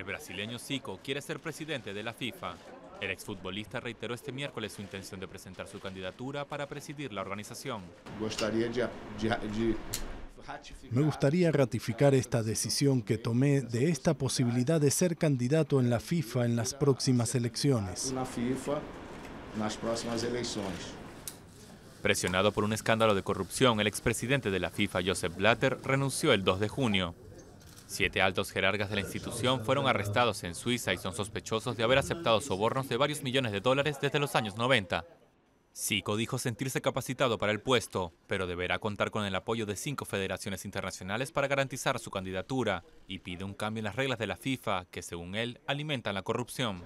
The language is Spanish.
El brasileño Zico quiere ser presidente de la FIFA. El exfutbolista reiteró este miércoles su intención de presentar su candidatura para presidir la organización. Me gustaría ratificar esta decisión que tomé de esta posibilidad de ser candidato en la FIFA en las próximas elecciones. Presionado por un escándalo de corrupción, el expresidente de la FIFA, Joseph Blatter, renunció el 2 de junio. Siete altos jerarcas de la institución fueron arrestados en Suiza y son sospechosos de haber aceptado sobornos de varios millones de dólares desde los años 90. Zico dijo sentirse capacitado para el puesto, pero deberá contar con el apoyo de cinco federaciones internacionales para garantizar su candidatura y pide un cambio en las reglas de la FIFA que, según él, alimentan la corrupción.